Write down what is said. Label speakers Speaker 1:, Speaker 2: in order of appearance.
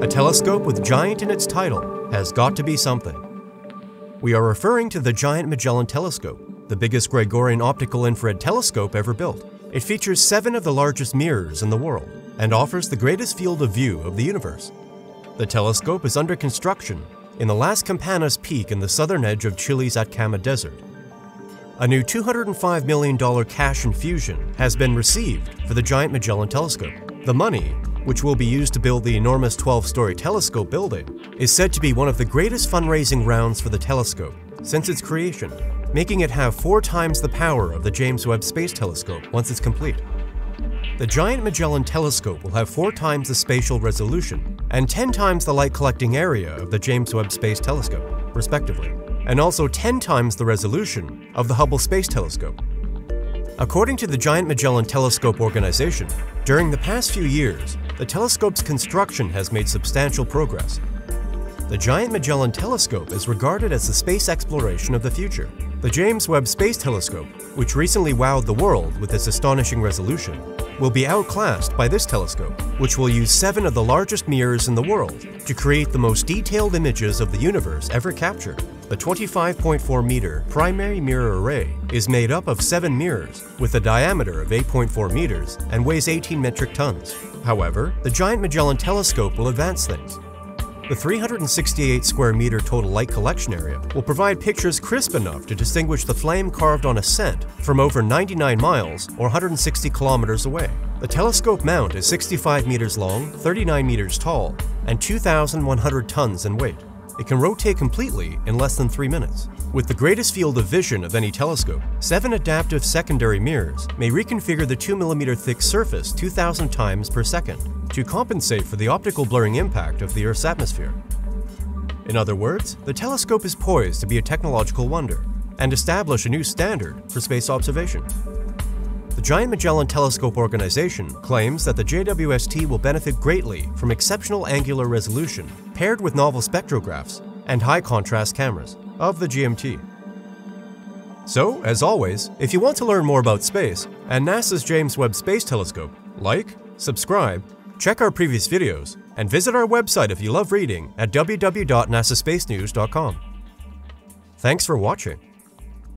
Speaker 1: A telescope with giant in its title has got to be something. We are referring to the Giant Magellan Telescope, the biggest Gregorian optical infrared telescope ever built. It features seven of the largest mirrors in the world and offers the greatest field of view of the universe. The telescope is under construction in the Las Campanas Peak in the southern edge of Chile's Atacama Desert. A new $205 million cash infusion has been received for the Giant Magellan Telescope. The money, which will be used to build the enormous 12 story telescope building, is said to be one of the greatest fundraising rounds for the telescope since its creation, making it have four times the power of the James Webb Space Telescope once it's complete. The Giant Magellan Telescope will have four times the spatial resolution and 10 times the light collecting area of the James Webb Space Telescope, respectively, and also 10 times the resolution of the Hubble Space Telescope. According to the Giant Magellan Telescope Organization, during the past few years, the telescope's construction has made substantial progress. The Giant Magellan Telescope is regarded as the space exploration of the future. The James Webb Space Telescope, which recently wowed the world with its astonishing resolution, will be outclassed by this telescope, which will use seven of the largest mirrors in the world to create the most detailed images of the universe ever captured. The 25.4 meter primary mirror array is made up of seven mirrors with a diameter of 8.4 meters and weighs 18 metric tons. However, the Giant Magellan Telescope will advance things. The 368 square meter total light collection area will provide pictures crisp enough to distinguish the flame carved on a cent from over 99 miles or 160 kilometers away. The telescope mount is 65 meters long, 39 meters tall, and 2,100 tons in weight. It can rotate completely in less than 3 minutes. With the greatest field of vision of any telescope, seven adaptive secondary mirrors may reconfigure the 2mm thick surface 2,000 times per second to compensate for the optical blurring impact of the Earth's atmosphere. In other words, the telescope is poised to be a technological wonder and establish a new standard for space observation. The Giant Magellan Telescope Organization claims that the JWST will benefit greatly from exceptional angular resolution paired with novel spectrographs and high contrast cameras of the GMT. So, as always, if you want to learn more about space and NASA's James Webb Space Telescope, like, subscribe, check our previous videos, and visit our website if you love reading at www.nasaspacenews.com. Thanks for watching.